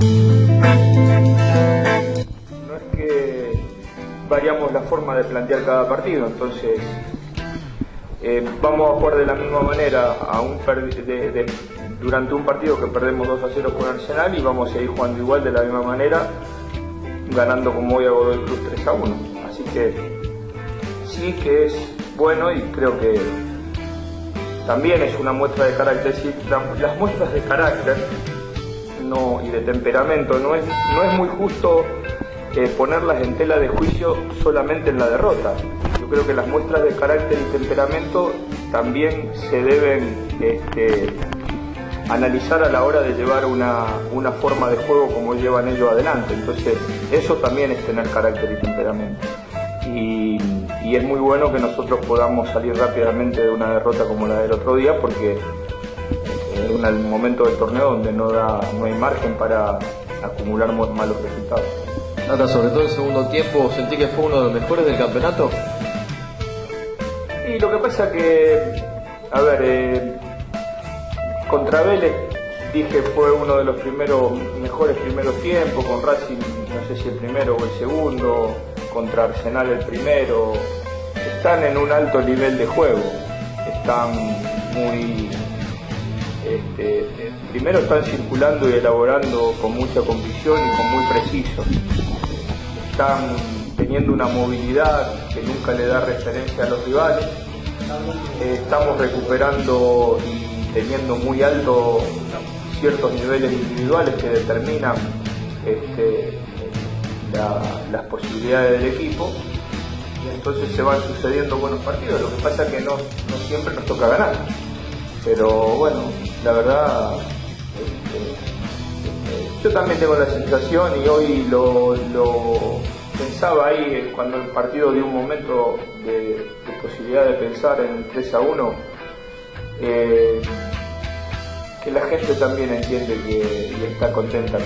No es que variamos la forma de plantear cada partido, entonces eh, vamos a jugar de la misma manera a un durante un partido que perdemos 2 a 0 con Arsenal y vamos a ir jugando igual de la misma manera, ganando como hoy a Godoy Cruz 3 a 1. Así que sí que es bueno y creo que también es una muestra de carácter. las muestras de carácter no, y de temperamento no es, no es muy justo eh, ponerlas en tela de juicio solamente en la derrota. Yo creo que las muestras de carácter y temperamento también se deben este, analizar a la hora de llevar una, una forma de juego como llevan ellos adelante. Entonces, eso también es tener carácter y temperamento. Y, es muy bueno que nosotros podamos salir rápidamente de una derrota como la del otro día porque es un momento del torneo donde no, da, no hay margen para acumular malos resultados. Nata, sobre todo el segundo tiempo, ¿sentí que fue uno de los mejores del campeonato? Y lo que pasa que, a ver, eh, contra Vélez dije fue uno de los primeros mejores primeros tiempos, con Racing no sé si el primero o el segundo, contra Arsenal el primero. Están en un alto nivel de juego, están muy... Este, primero están circulando y elaborando con mucha convicción y con muy preciso. Están teniendo una movilidad que nunca le da referencia a los rivales. estamos recuperando y teniendo muy alto ciertos niveles individuales que determinan este, las posibilidades del equipo y entonces se van sucediendo buenos partidos. Lo que pasa es que no, siempre nos toca ganar. Pero bueno, la verdad, este, yo también tengo la sensación y hoy lo, pensaba ahí cuando el partido dio un momento de, posibilidad de pensar en el 3 a 1 eh, que la gente también entiende que está contenta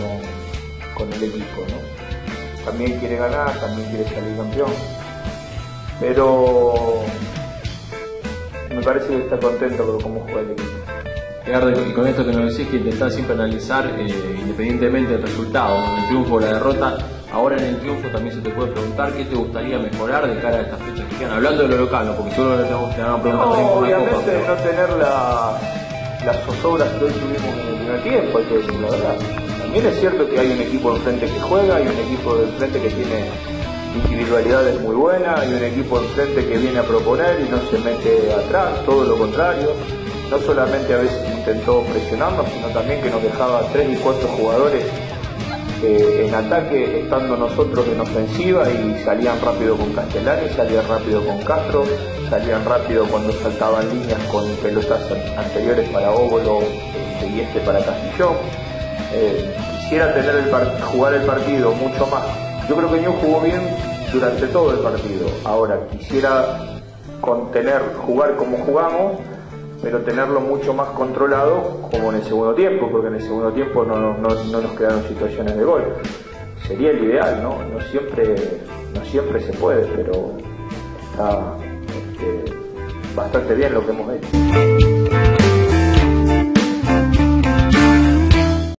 con, el equipo, ¿no? También quiere ganar, también quiere salir campeón, pero me parece que está contento con cómo juega el equipo. Gerardo, y con esto que nos decís que intentás siempre analizar eh, independientemente del resultado, el triunfo o la derrota, ahora en el triunfo también se te puede preguntar qué te gustaría mejorar de cara a estas fechas que quedan, hablando de lo local, ¿no? porque solo le tenemos que dar una pregunta no, obviamente no tener la, las zozobras que hoy tuvimos en el primer tiempo, hay que decir la verdad. También es cierto que hay un equipo enfrente que juega, hay un equipo de frente que tiene individualidades muy buenas, hay un equipo enfrente que viene a proponer y no se mete atrás, todo lo contrario. No solamente a veces intentó presionarnos, sino también que nos dejaba tres y cuatro jugadores eh, en ataque, estando nosotros en ofensiva y salían rápido con Castellani, salían rápido con Castro, salían rápido cuando saltaban líneas con pelotas anteriores para Óbolo este, y este para Castillón. Eh, quisiera tener el jugar el partido mucho más. Yo creo que Ñu jugó bien durante todo el partido. Ahora quisiera contener, jugar como jugamos, pero tenerlo mucho más controlado como en el segundo tiempo, porque en el segundo tiempo no, nos quedaron situaciones de gol. Sería el ideal, ¿no? No siempre, no siempre se puede, pero está bastante bien lo que hemos hecho.